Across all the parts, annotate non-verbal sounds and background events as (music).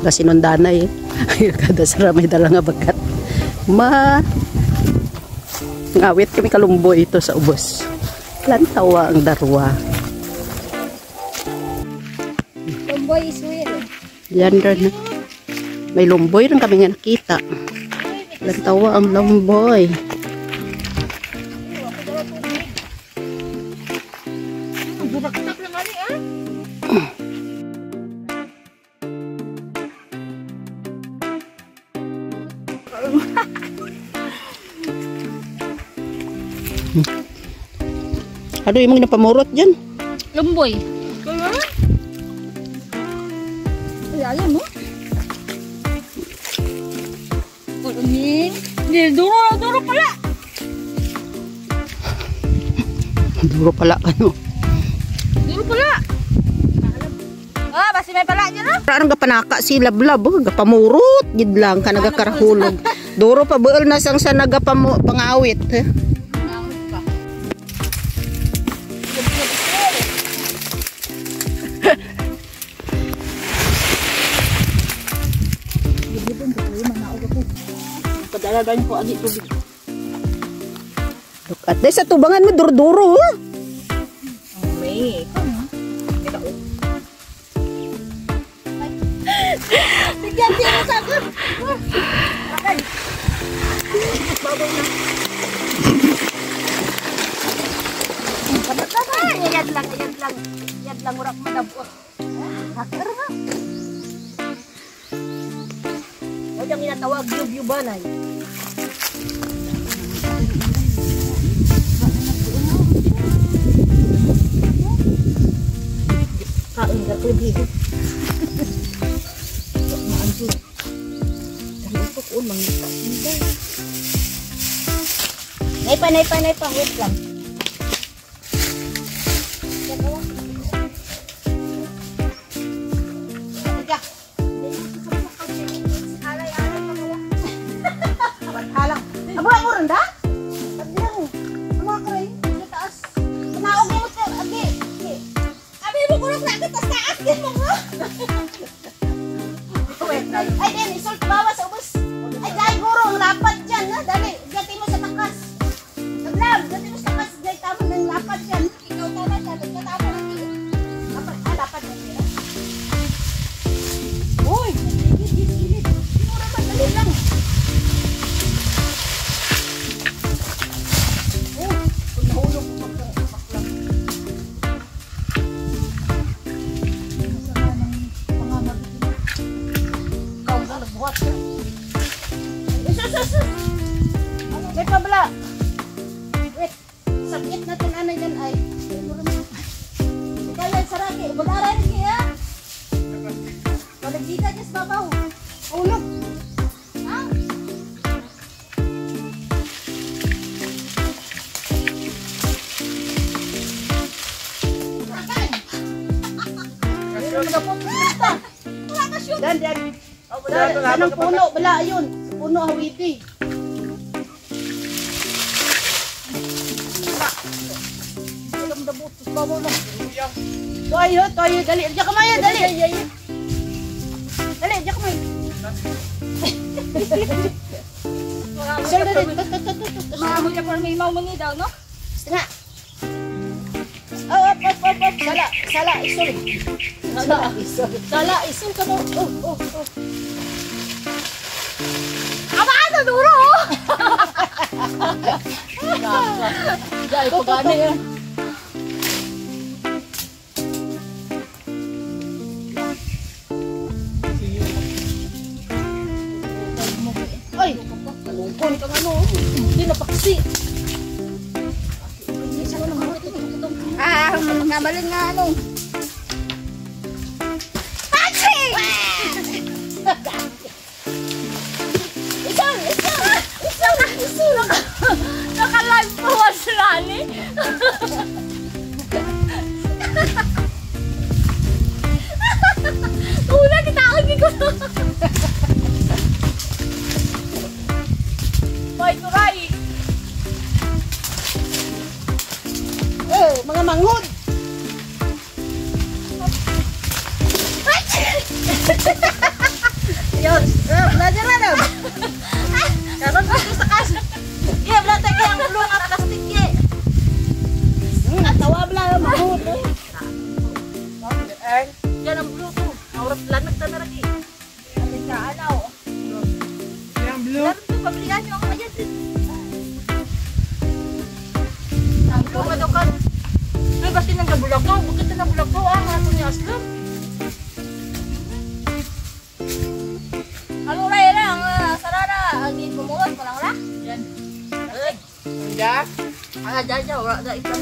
Kasi nundanay eh. (laughs) Kada sara may dala nga bagat. Ma ngawit kami kalumboy ito sa ubos. Lantawa ang darwa. Tomboy is weird. Yan rin. May lumboy rin kami nga nakita. Lantawa ang lumboy. Ano mga napamurot dyan? Lumboy. Ayaw mo. Kulungin. Hindi, duro, duro pala. Duro pala ano. Basi may pala niya na. Parang gapanaka si lablab, oh, gapamurot, gid lang ka nagakarahulog. (laughs) Duro pa buol na sang sa nagapamu pangawit. eh. (laughs) Padala ganyan ko agi tubig. Look at this, sa tubangan mo, duro-duro. oh. May. Yan lang, yan lang. Yan lang, urak madabot. Hacker nga. Huwag yung inatawag, yub-yub banay. Kain ka, kulit Naipa, naipa, naipa. Wait lang. Aba, mo rin da? Sabi lang. Ano ka rin? Sa taas. Naog mo ito. Abi. Abi mo kurang na kita taas. Din mo ha? Dan, dan. Dan, anong puno? Bala, ayun. Puno, hawiti. Alam na butos pa mo lang. Toyo, toyo, dali. Diyan ka maya, dali. Dali, diyan ka maya. (laughs) Sir, dali. Tut, tut, tut, tut, tut. Mga mo pa may mau mangi daw, no? Nga. Op, op, op. Sala, sala, isul. Sala, isul. Sala, isul ka mo. Oh, oh, oh. Aba, ano duro? Dahil pagani yan. Ay, kalungkon kang ano. Hindi napaksi. Ah, nabalin nga ano. Mga manghod. Ah, nga ito ni Aslam. Ano rin ang uh, sarara? Ang di kumuot ko lang ra? Yan. Ay. Hindi. Ah, dyan dyan. Wala na ikaw.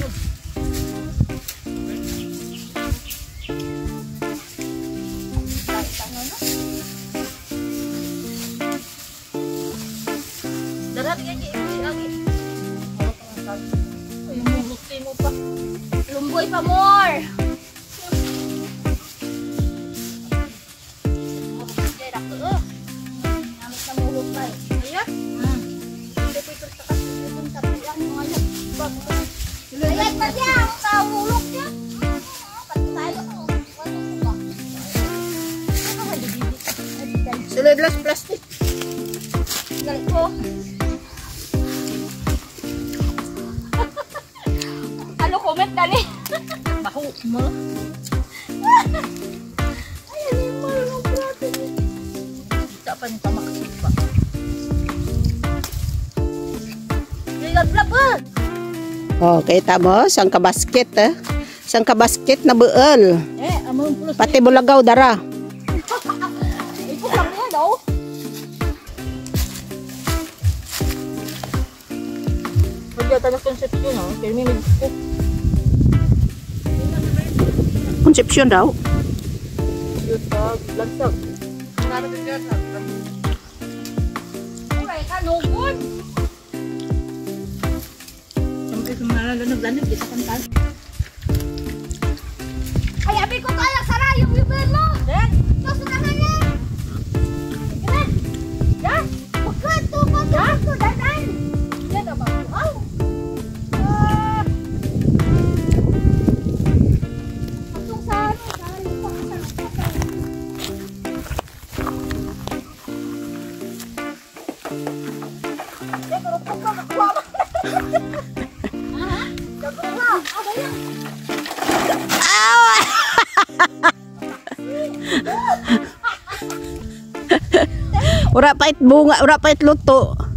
Darat nga di ito lagi. Ay, muluti mo pa. Lumboy pa more. Sulod plastic. galit ko. ano comment dali? Baho mo. Ay, ano yung marunong niya. Kita pa tamaksit pa. Ba? Oh, kita mo, sang kabasket eh. Sang kabasket na buol. Eh, among plus. Pati bulagaw dara. Pwede ata na konsepsyon, no? Kaya may nag-cook. Konsepsyon daw. Yutag, lansag. Uray ka, lugod. Sampai sumalanag-lanag, kita kantan. Ay, abi ko kaya sara yung bibir Ura pa it bunga, ura pa it luto.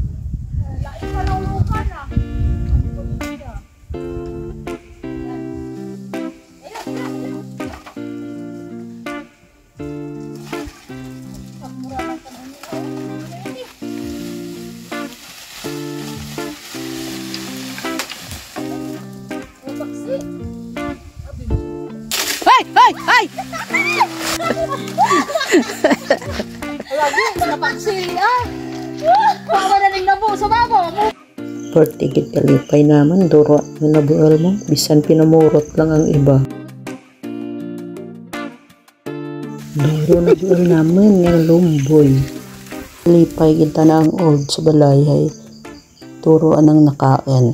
Ay, ay, ay! Lagi, napaksili ah. Pawa na rin na po sa babo. Portigit kalipay naman, duro na nabuol mo. Bisan pinamurot lang ang iba. Duro na buol naman yung lumboy. Lipay kita na ang old sa balayhay. Turo anang nakain.